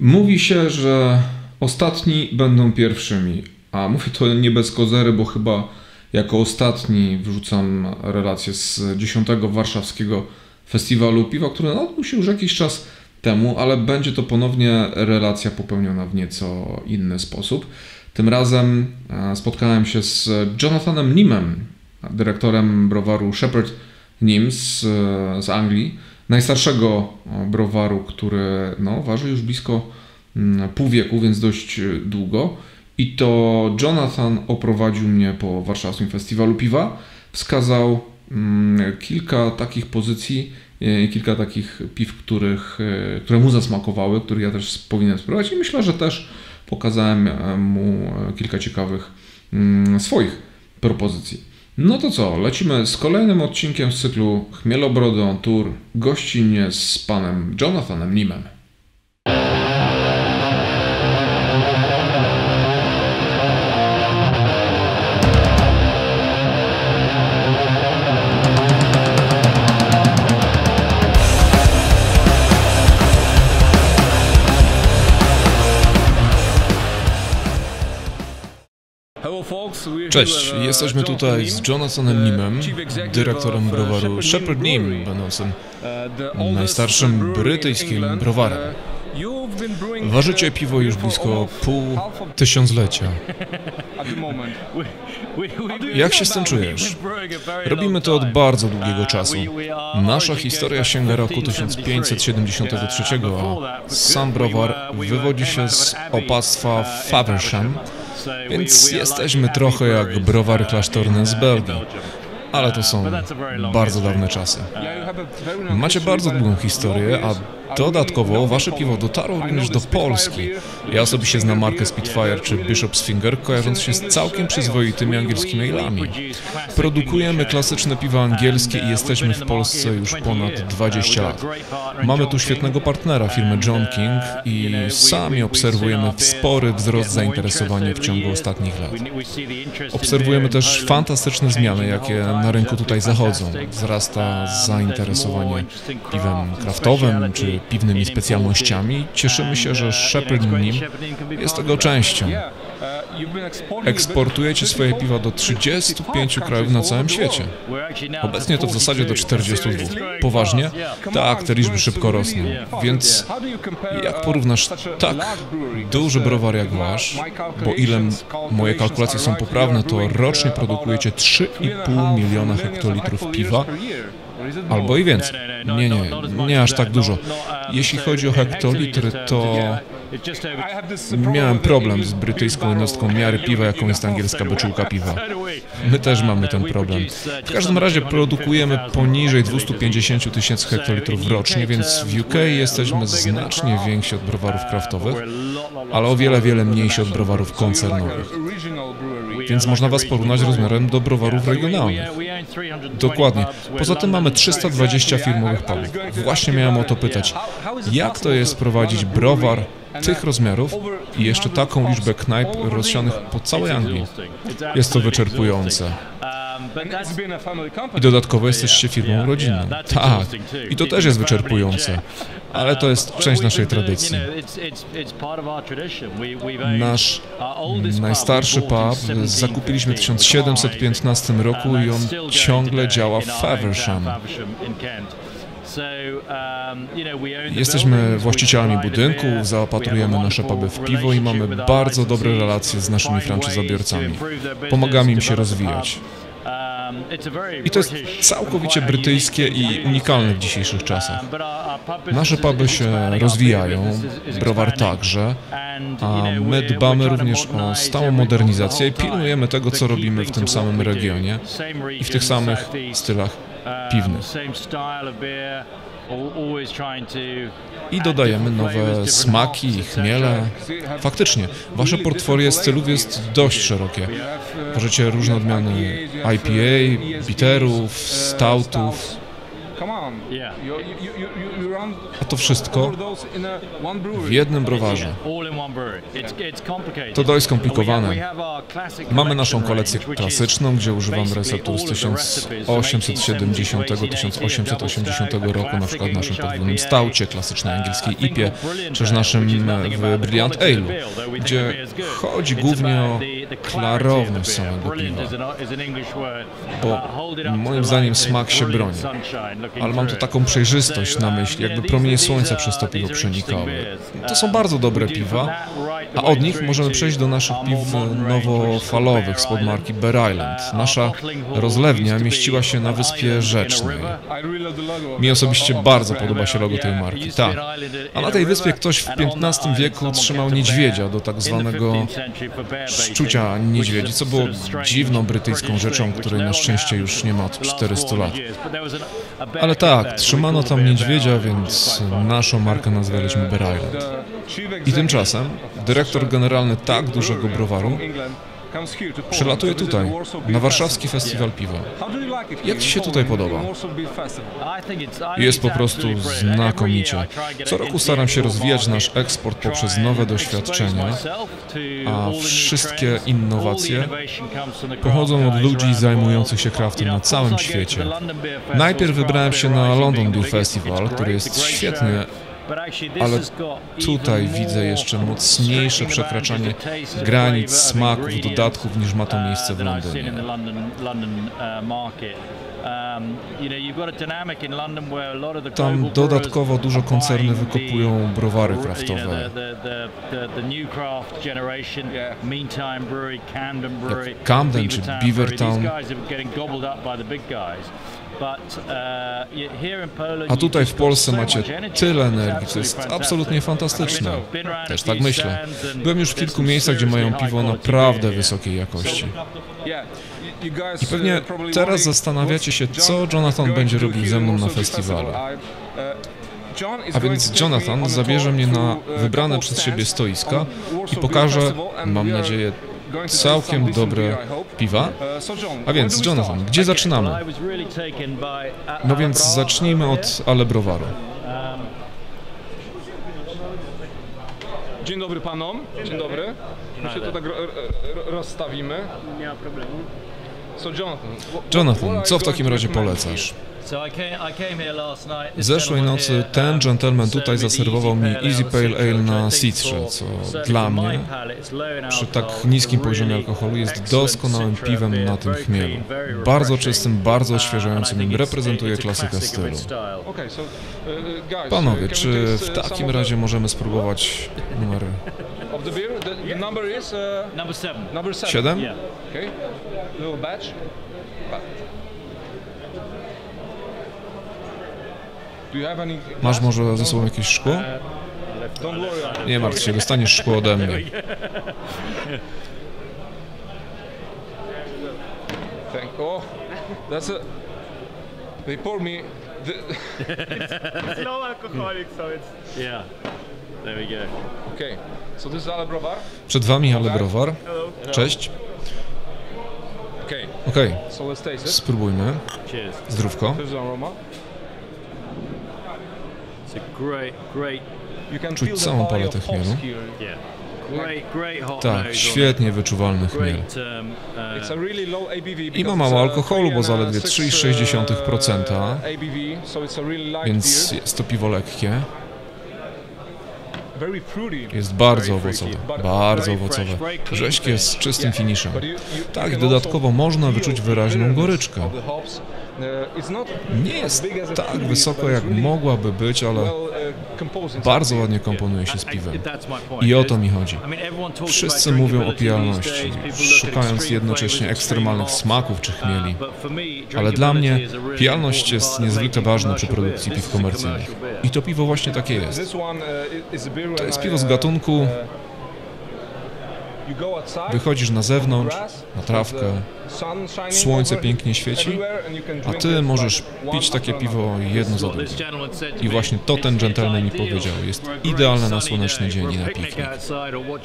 Mówi się, że ostatni będą pierwszymi, a mówię to nie bez kozery, bo chyba jako ostatni wrzucam relację z 10 warszawskiego festiwalu piwa, który odbył się już jakiś czas temu, ale będzie to ponownie relacja popełniona w nieco inny sposób. Tym razem e, spotkałem się z Jonathanem Nimem, dyrektorem browaru Shepherd Nim z, z Anglii, najstarszego browaru, który no, waży już blisko mm, pół wieku, więc dość długo. I to Jonathan oprowadził mnie po warszawskim festiwalu piwa, wskazał mm, kilka takich pozycji, e, kilka takich piw, których, e, które mu zasmakowały, których ja też powinienem spróbować i myślę, że też pokazałem e, mu kilka ciekawych mm, swoich propozycji. No to co, lecimy z kolejnym odcinkiem z cyklu Chmielobrody on Tour, gościnnie z panem Jonathanem Nimem. Cześć, jesteśmy tutaj z Jonathanem Nimem, dyrektorem browaru Shepherd Nim, będącym najstarszym brytyjskim browarem. Ważycie piwo już blisko pół tysiąclecia. Jak się z tym czujesz? Robimy to od bardzo długiego czasu. Nasza historia sięga roku 1573, a sam browar wywodzi się z opactwa Faversham, więc jesteśmy trochę jak browary klasztorne z Belgii. Ale to są bardzo dawne czasy. Macie bardzo długą historię, a Dodatkowo wasze piwo dotarło również do Polski. Ja osobiście znam markę Spitfire czy Bishop's Finger, kojarząc się z całkiem przyzwoitymi angielskimi ailami. Produkujemy klasyczne piwa angielskie i jesteśmy w Polsce już ponad 20 lat. Mamy tu świetnego partnera, firmę John King i sami obserwujemy spory wzrost zainteresowania w ciągu ostatnich lat. Obserwujemy też fantastyczne zmiany, jakie na rynku tutaj zachodzą. Wzrasta zainteresowanie piwem kraftowym czy piwnymi specjalnościami. Cieszymy się, że Shepherd Nim jest tego częścią. Eksportujecie swoje piwa do 35 krajów na całym świecie. Obecnie to w zasadzie do 42. Poważnie? Tak, te liczby szybko rosną. Więc jak porównasz tak duży browar jak wasz, bo ile moje kalkulacje są poprawne, to rocznie produkujecie 3,5 miliona hektolitrów piwa, Albo i więcej. Nie, nie, nie aż tak dużo. Jeśli chodzi o hektolitry, to miałem problem z brytyjską jednostką miary piwa, jaką jest angielska beczułka piwa. My też mamy ten problem. W każdym razie produkujemy poniżej 250 tysięcy hektolitrów rocznie, więc w UK jesteśmy znacznie więksi od browarów kraftowych, ale o wiele, wiele mniejsi od browarów koncernowych. Więc można Was porównać rozmiarem do browarów regionalnych. Dokładnie. Poza tym mamy 320 firmowych pubów. Właśnie miałem o to pytać. Jak to jest prowadzić browar tych rozmiarów i jeszcze taką liczbę knajp rozsianych po całej Anglii? Jest to wyczerpujące. I dodatkowo jesteście firmą rodzinną. Tak, i to też jest wyczerpujące, ale to jest część naszej tradycji. Nasz najstarszy pub zakupiliśmy w 1715 roku i on ciągle działa w Faversham. Jesteśmy właścicielami budynku, zaopatrujemy nasze puby w piwo i mamy bardzo dobre relacje z naszymi franczyzobiorcami. Pomagamy im się rozwijać. I to jest całkowicie brytyjskie i unikalne w dzisiejszych czasach. Nasze puby się rozwijają, browar także, a my dbamy również o stałą modernizację i pilnujemy tego, co robimy w tym samym regionie i w tych samych stylach piwnych i dodajemy nowe smaki i chmiele. Faktycznie, wasze portfolio stylów jest dość szerokie. Możecie różne odmiany IPA, bitterów, stoutów. A to wszystko w jednym browarze. To dość skomplikowane. Mamy naszą kolekcję klasyczną, gdzie używam receptur z 1870-1880 roku, na przykład w naszym podwójnym staucie, klasycznej angielskiej IPie, czy też naszym w Brilliant Ale'u, gdzie chodzi głównie o klarowność samego piwa, bo moim zdaniem smak się broni. Ale mam tu taką przejrzystość na myśli, jakby promienie słońca przez to piwo przenikały. To są bardzo dobre piwa, a od nich możemy przejść do naszych piw nowofalowych spod marki Bear Island. Nasza rozlewnia mieściła się na Wyspie Rzecznej. Mi osobiście bardzo podoba się logo tej marki, tak. A na tej wyspie ktoś w XV wieku trzymał niedźwiedzia do tak zwanego szczucia niedźwiedzi, co było dziwną brytyjską rzeczą, której na szczęście już nie ma od 400 lat. Ale tak, trzymano tam niedźwiedzia, więc naszą markę nazwaliśmy Bear Island. I tymczasem dyrektor generalny tak dużego browaru Przylatuje tutaj, na warszawski festiwal piwa. Jak Ci się tutaj podoba? Jest po prostu znakomicie. Co roku staram się rozwijać nasz eksport poprzez nowe doświadczenia, a wszystkie innowacje pochodzą od ludzi zajmujących się craftem na całym świecie. Najpierw wybrałem się na London Beer Festival, który jest świetny ale tutaj widzę jeszcze mocniejsze przekraczanie granic smaków, dodatków niż ma to miejsce w Londynie. Tam dodatkowo dużo koncerny wykopują browary kraftowe. Jak Camden czy Beavertown. A tutaj w Polsce macie tyle energii, to jest absolutnie fantastyczne. Też tak myślę. Byłem już w kilku miejscach, gdzie mają piwo naprawdę wysokiej jakości. I pewnie teraz zastanawiacie się, co Jonathan będzie robił ze mną na festiwalu. A więc Jonathan zabierze mnie na wybrane przez siebie stoiska i pokaże, mam nadzieję, całkiem dobre piwa. A więc, Jonathan, gdzie zaczynamy? No więc zacznijmy od Ale Browaru. Dzień dobry panom. Dzień dobry. My się to tak ro ro rozstawimy. Nie ma problemu. Jonathan, co w takim razie polecasz? Zeszłej nocy ten gentleman tutaj zaserwował mi Easy Pale Ale na citrze, co dla mnie przy tak niskim poziomie alkoholu jest doskonałym piwem na tym chmielu. Bardzo czystym, bardzo odświeżającym i reprezentuje klasykę stylu. Panowie, czy w takim razie możemy spróbować numer of the beer, the, the number is uh, Number seven. number seven. 7? Yeah. Okay, little batch. Do you have any? Masz może ze sobą jakieś szkło? Nie martw się, dostaniesz szkło ode mnie. Thank. Oh, that's a. They pour me. The, It's low alcoholic, so it's yeah. There we go. okay, so this is Ale Browar. Przed wami Ale Browar. Cześć. Okay, Okej, so let's taste it. spróbujmy. Cheers. Zdrówko. This is aroma. It's a great, great, You can Czuć całą paletę chmielu. here. yeah, great, great hot Tak, świetnie wyczuwalny chmiel. Um, uh, It's a really low ABV I ma mało alkoholu, bo zaledwie uh, 3,6%, six, uh, więc jest to piwo lekkie. Jest bardzo owocowe, bardzo owocowe. Rześkie z czystym finiszem. But you- you- you Tak, dodatkowo można wyczuć wyraźną goryczkę. Not Nie jest tak wysoko, jak mogłaby być, ale inside bardzo ładnie komponuje się z piwem. I o to mi chodzi. Wszyscy mówią o pijalności, szukając jednocześnie ekstremalnych smaków czy chmieli. Uh, me, Ale dla mnie pijalność jest niezwykle ważna przy produkcji piw komercyjnych. I to piwo właśnie takie jest. Beer To jest piwo z gatunku, uh, you go outside, wychodzisz na zewnątrz, na trawkę, słońce pięknie świeci, a ty możesz pić takie piwo jedno za drugim. I właśnie to ten gentleman mi powiedział. Jest idealne na słoneczny dzień i na piknik. football.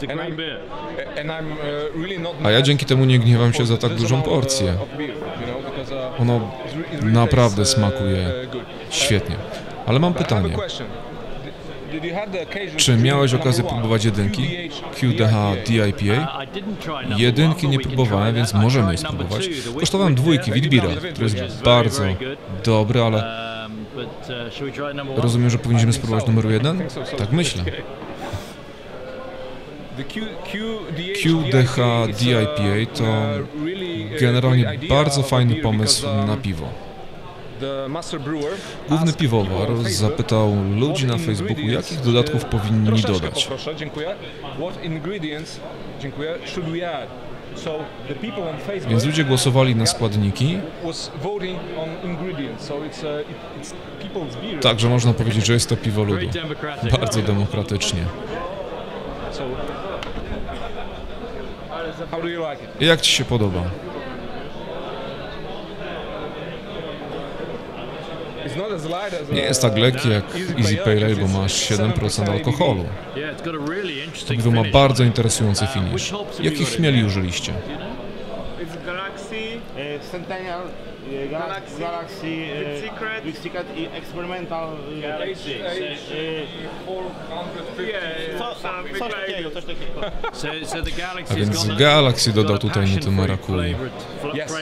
It's a ja dzięki temu nie gniewam się za tak dużą porcję. uh, Ono naprawdę smakuje świetnie. Ale mam pytanie. Czy miałeś okazję próbować jedynki? QDH DIPA? Jedynki nie próbowałem, więc możemy je spróbować. Kosztowałem dwójki Witbira, który jest bardzo dobry, ale rozumiem, że powinniśmy spróbować numeru jeden? Tak myślę. QDH, DIPA to generalnie bardzo fajny pomysł na piwo. Główny piwowar zapytał ludzi na Facebooku, jakich dodatków powinni dodać. Poproszę, dziękuję. What ingredients, dziękuję, should we add? So the people on Facebook Więc ludzie głosowali na składniki, uh, także można powiedzieć, że jest to piwo ludu. Bardzo demokratycznie. Jak Ci się podoba? Nie jest tak lekki jak Easy Pale Ale, bo masz 7% alkoholu. To piwo ma bardzo interesujący finish. Jakich chmieli użyliście? Galaxy. E, Centennial, e, Galaxy, Galaxy, e, Big Secret. Big Secret i Experimental Galaxy. Yeah, co, yeah, something coś like takiego, coś takiego. A więc Galaxy dodał tutaj nuty marakuli. Yes.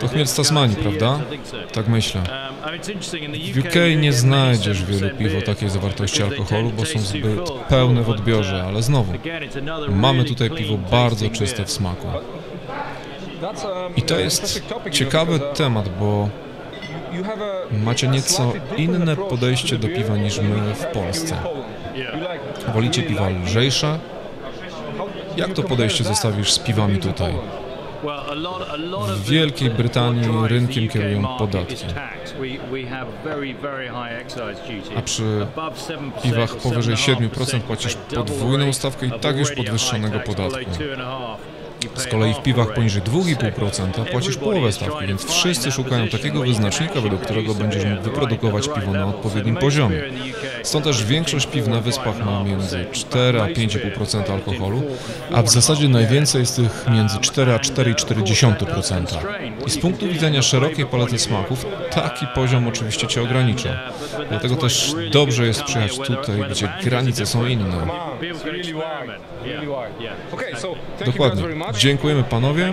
To chmiel z Tasmanii, prawda? Tak myślę. W UK nie znajdziesz wielu piw o takiej zawartości alkoholu, bo są zbyt pełne w odbiorze, ale znowu, mamy tutaj piwo bardzo czyste w smaku. Um, I to jest ciekawy uh, temat, bo macie nieco inne podejście do piwa niż my w Polsce. Wolicie piwa lżejsze? Jak to podejście zestawisz z piwami tutaj? W Wielkiej Brytanii rynkiem kierują podatki. A przy piwach powyżej 7% płacisz podwójną stawkę i tak już podwyższonego podatku. Z kolei w piwach poniżej 2,5% płacisz połowę stawki, więc wszyscy szukają takiego wyznacznika, według którego będziesz mógł wyprodukować piwo na odpowiednim poziomie. Stąd też większość piw na wyspach ma między 4 a 5,5% alkoholu, a w zasadzie najwięcej jest tych między 4 a 4,4%. I z punktu widzenia szerokiej palety smaków, taki poziom oczywiście Cię ogranicza. Dlatego też dobrze jest przyjechać tutaj, gdzie granice są inne. Dokładnie. Dziękujemy panowie.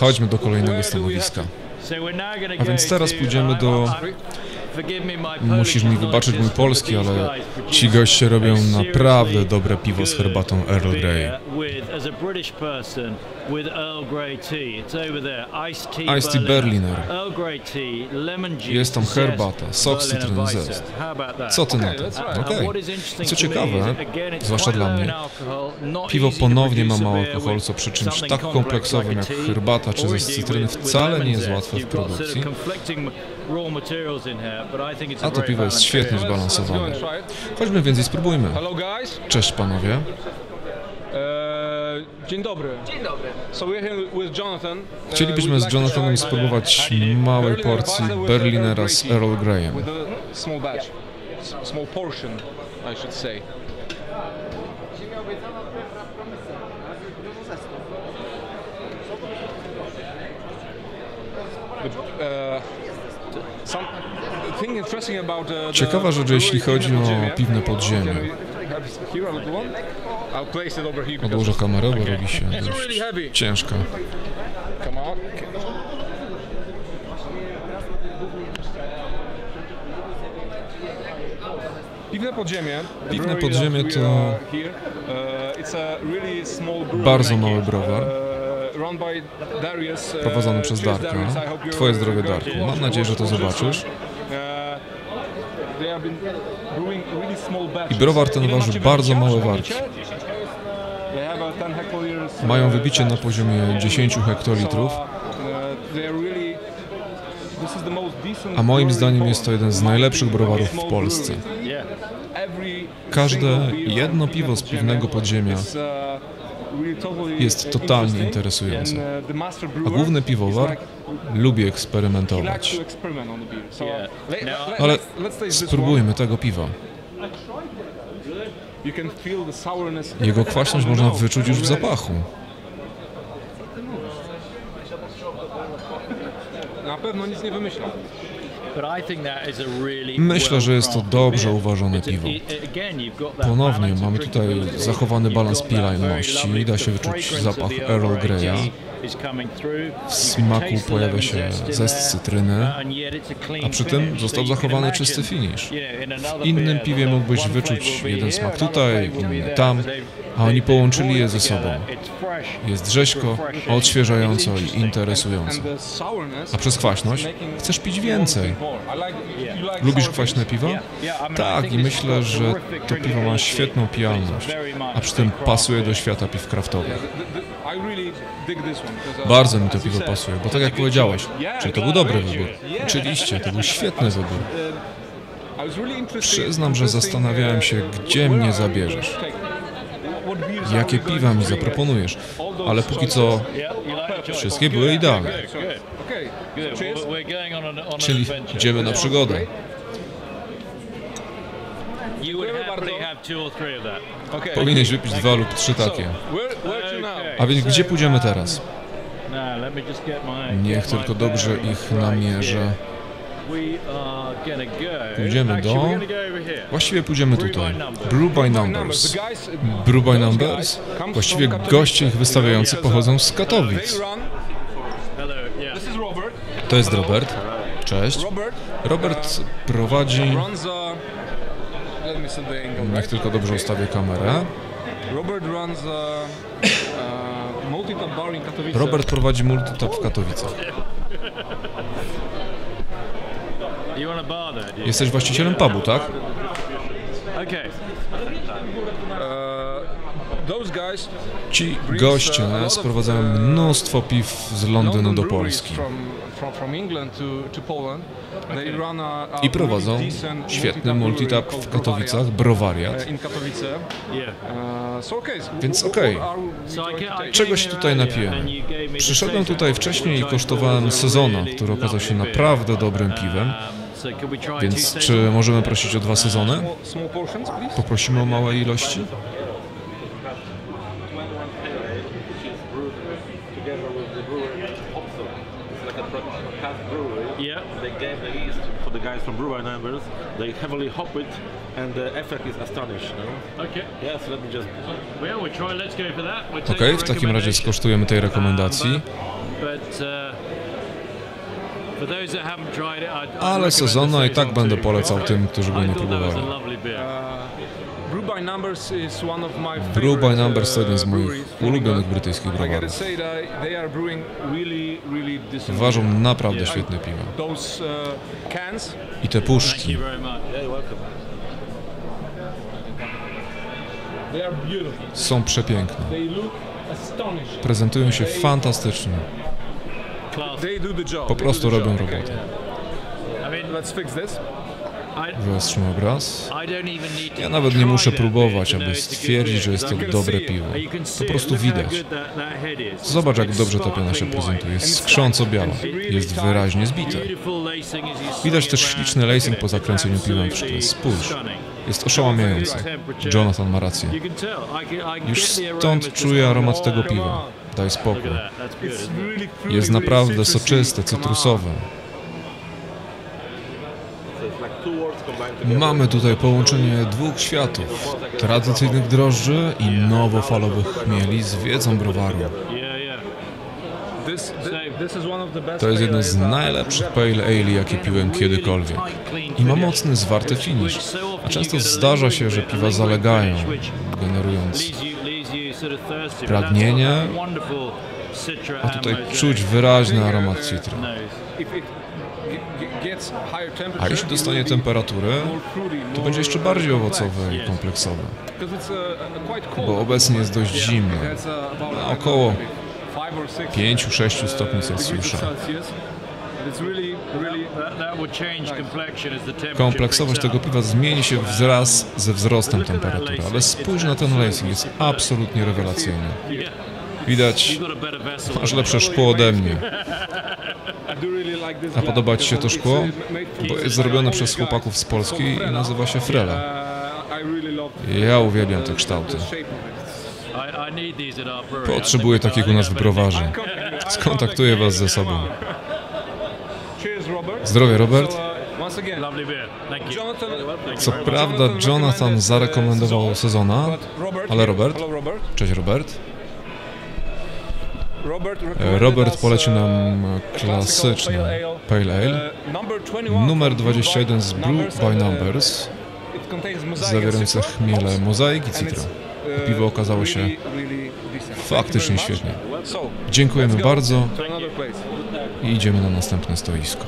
Chodźmy do kolejnego stanowiska. A więc teraz pójdziemy do- Musisz mi wybaczyć mój polski, ale ci goście robią naprawdę dobre piwo z herbatą Earl Grey. Iced tea Berliner. Jest tam herbata, sok cytryny, zest. Co ty na to? I Co ciekawe, zwłaszcza dla mnie, piwo ponownie ma mało alkoholu, co przy czymś tak kompleksowym jak herbata czy zest cytryny wcale nie jest łatwe w produkcji. A to piwo jest świetnie zbalansowane. Chodźmy więc i spróbujmy. Cześć panowie. Eee, dzień dobry. Dzień dobry. So we're here with Jonathan. Eee, Chcielibyśmy z Jonathanem spróbować małej Berliner porcji Berlinera Earl z. Earl Greyem. With a small batch. S- Small portion, I should say. The, uh, Ciekawa rzecz, jeśli chodzi o piwne podziemie. Odłożę kamerę, bo robi się dość ciężka. Piwne podziemie. Piwne podziemie to uh, Bardzo mały browar, prowadzony przez Darka. Twoje zdrowie, Darku. Mam nadzieję, że to zobaczysz. batches. I browar ten waży bardzo małe warki. They have a 10 hectoliters, Mają wybicie na poziomie 10 hektolitrów, a moim zdaniem jest to jeden z najlepszych browarów w. Polsce. Każde jedno piwo z piwnego podziemia jest totalnie interesujący. A główny piwowar lubi eksperymentować. Ale spróbujmy tego piwa. Jego kwaśność można wyczuć już w zapachu. Na pewno nic nie wymyślał. Myślę, że jest to dobrze uważane piwo. Ponownie mamy tutaj zachowany balans pila i mości. Da się wyczuć zapach Earl Greya. W smaku pojawia się zest cytryny, a przy tym został zachowany czysty finish. W innym piwie mógłbyś wyczuć jeden smak tutaj, inny tam, a oni połączyli je ze sobą. Jest rzeźko, odświeżająco i interesująco. A przez kwaśność chcesz pić więcej. Lubisz kwaśne piwo? Tak, i myślę, że to piwo ma świetną pijalność, a przy tym pasuje do świata piw kraftowych. Bardzo mi to piwo pasuje, bo tak jak powiedziałeś, czyli to był dobry wybór. Oczywiście, to był świetny wybór. Przyznam, że zastanawiałem się, gdzie mnie zabierzesz. Jakie piwa mi zaproponujesz? Ale póki co wszystkie były idealne. Czyli idziemy na przygodę. Powinieneś wypić dwa lub trzy takie. A więc gdzie pójdziemy teraz? Niech tylko dobrze ich namierzę. Pójdziemy do... Właściwie pójdziemy tutaj. Brew by Numbers. The guys, Brew by Numbers? Właściwie goście ich wystawiający pochodzą z Katowic. To jest Robert. Cześć. Robert prowadzi... Niech Right? tylko dobrze ustawię kamerę. Robert Katowice. Robert prowadzi multitap w Katowicach. Jesteś właścicielem pubu, tak? Guys Ci goście sprowadzają mnóstwo piw z Londynu do Polski i prowadzą świetny multi-tap w Katowicach, Browariat, uh. Uh, okay, Więc okej. are we going to take? Czego się tutaj napijemy? Przyszedłem tutaj wcześniej i kosztowałem sezona, który okazał się naprawdę dobrym piwem. Więc czy możemy prosić o dwa sezony? Poprosimy o małe ilości? Yeah. They gave the yeast for the guys from Brewer Numbers. They heavily hop it, and the effect is astonishing. No? Okay. Yes, let me just. Well, we'll try. Let's go for that. We'll the w takim razie skosztujemy tej rekomendacji. But uh, Ale the i tak będę polecał tym, którzy go nie próbowali. beer. Brew by Numbers is one of my Brew by favorite, Numbers to jeden z uh, moich ulubionych brytyjskich browarów. Ważą naprawdę świetne piwa. Those uh, I te puszki. są przepiękne. Prezentują się fantastycznie. Po prostu robią robotę. Wyostrzymy obraz. I don't even need to Ja nawet nie muszę próbować, aby stwierdzić, że jest to dobre piwo. Po it. prostu widać. Zobacz, jak dobrze ta piana się prezentuje. Jest skrząco biała. Jest wyraźnie zbite. Widać też it śliczny lacing po zakręceniu piwem w szkle. Spójrz. Jest oszałamiający. Jonathan ma rację. Już stąd czuję aromat tego piwa. Daj spokój. Jest naprawdę soczyste, cytrusowe. Mamy tutaj połączenie dwóch światów. Tradycyjnych drożdży i nowofalowych chmieli z wiedzą browaru. To jest jedno z najlepszych pale ale, jakie piłem kiedykolwiek. I ma mocny, zwarty finish. A często zdarza się, że piwa zalegają, generując pragnienie, a tutaj czuć wyraźny aromat temperature, A jeśli dostanie fruity, to będzie jeszcze bardziej owocowe i kompleksowe. Bo obecnie jest dość zimno. Około five or six, 5-6 uh, stopni Celsjusza. Kompleksowość tego piwa zmieni się wraz ze wzrostem temperatury, ale spójrz na ten lacing, jest absolutnie rewelacyjny. Widać, masz lepsze szkło ode mnie. A podoba Ci się to szkło? uh, Bo jest zrobione przez chłopaków z Polski i nazywa się Frela. Ja uwielbiam te kształty. Potrzebuję takiego u nas w browarze. Skontaktuję Was ze sobą. Zdrowie, Robert. So, uh, once again, Lovely beer. Thank you. Jonathan, Co prawda Jonathan zarekomendował sezona, Robert, ale Robert? Robert. Cześć Robert. Robert, E, Robert polecił nam a klasyczny Pale Ale. 21 Numer from Brew 21 z Numbers by Numbers, zawierające chmiele mozaik i uh, Piwo okazało się faktycznie świetnie. Dziękujemy bardzo i idziemy na następne stoisko.